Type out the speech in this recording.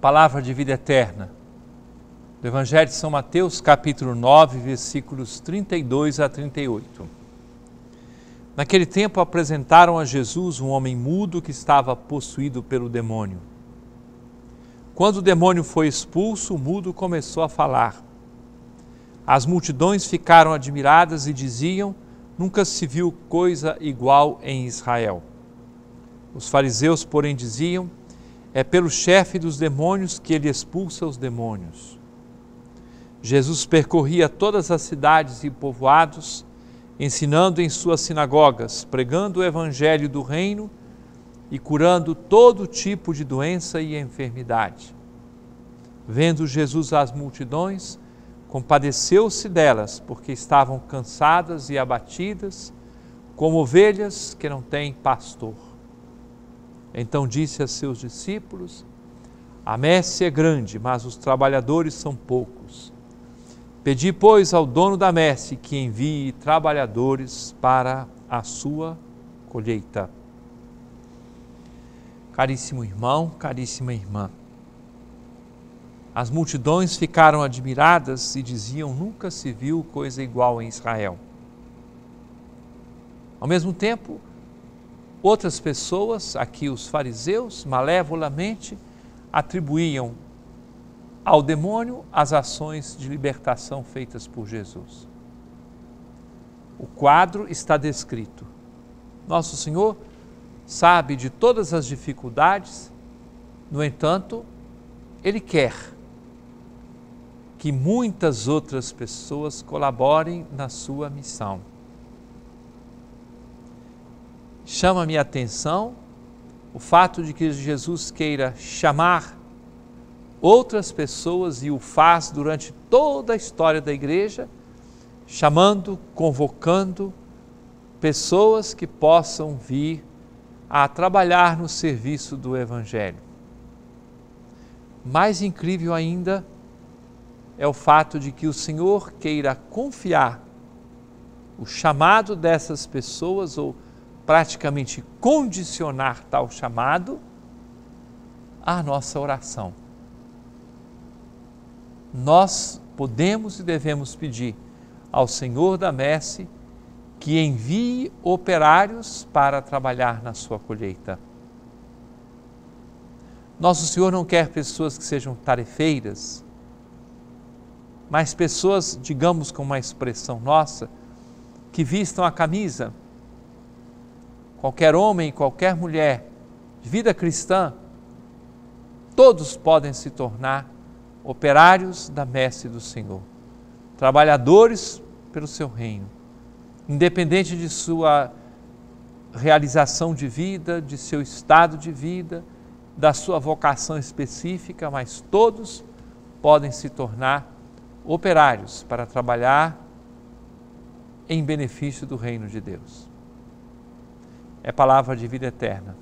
Palavra de vida eterna. Do Evangelho de São Mateus, capítulo 9, versículos 32 a 38. Naquele tempo apresentaram a Jesus um homem mudo que estava possuído pelo demônio. Quando o demônio foi expulso, o mudo começou a falar. As multidões ficaram admiradas e diziam: Nunca se viu coisa igual em Israel. Os fariseus, porém, diziam: é pelo chefe dos demônios que ele expulsa os demônios. Jesus percorria todas as cidades e povoados, ensinando em suas sinagogas, pregando o evangelho do reino e curando todo tipo de doença e enfermidade. Vendo Jesus as multidões, compadeceu-se delas, porque estavam cansadas e abatidas, como ovelhas que não têm pastor. Então disse a seus discípulos: A messe é grande, mas os trabalhadores são poucos. Pedi, pois, ao dono da messe que envie trabalhadores para a sua colheita. Caríssimo irmão, caríssima irmã, as multidões ficaram admiradas e diziam: Nunca se viu coisa igual em Israel. Ao mesmo tempo, Outras pessoas, aqui os fariseus, malevolamente, atribuíam ao demônio as ações de libertação feitas por Jesus. O quadro está descrito. Nosso Senhor sabe de todas as dificuldades, no entanto, Ele quer que muitas outras pessoas colaborem na sua missão chama minha atenção o fato de que Jesus queira chamar outras pessoas e o faz durante toda a história da igreja, chamando, convocando pessoas que possam vir a trabalhar no serviço do Evangelho. Mais incrível ainda é o fato de que o Senhor queira confiar o chamado dessas pessoas ou praticamente condicionar tal chamado à nossa oração. Nós podemos e devemos pedir ao Senhor da Messe que envie operários para trabalhar na sua colheita. Nosso Senhor não quer pessoas que sejam tarefeiras, mas pessoas, digamos com uma expressão nossa, que vistam a camisa qualquer homem, qualquer mulher de vida cristã, todos podem se tornar operários da messe do Senhor, trabalhadores pelo seu reino, independente de sua realização de vida, de seu estado de vida, da sua vocação específica, mas todos podem se tornar operários para trabalhar em benefício do reino de Deus é palavra de vida eterna.